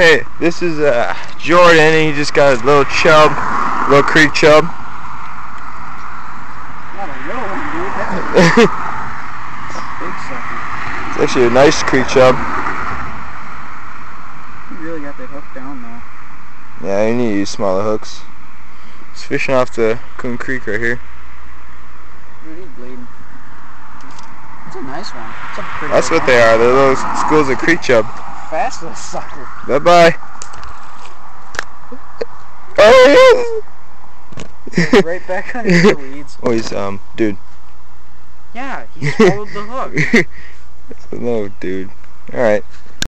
Hey, this is uh, Jordan, and he just got a little chub, little creek chub. Not a little one, dude. That's a big sucker. It's actually a nice creek chub. You really got that hook down, though. Yeah, you need to use smaller hooks. It's fishing off the Coon Creek right here. Dude, he's bleeding. It's a nice one. It's a pretty That's what they are. They're little schools of creek chub. Fast little sucker. Bye bye. Oh, right back under the weeds. oh, he's um, dude. Yeah, he swallowed the hook. no, dude. All right.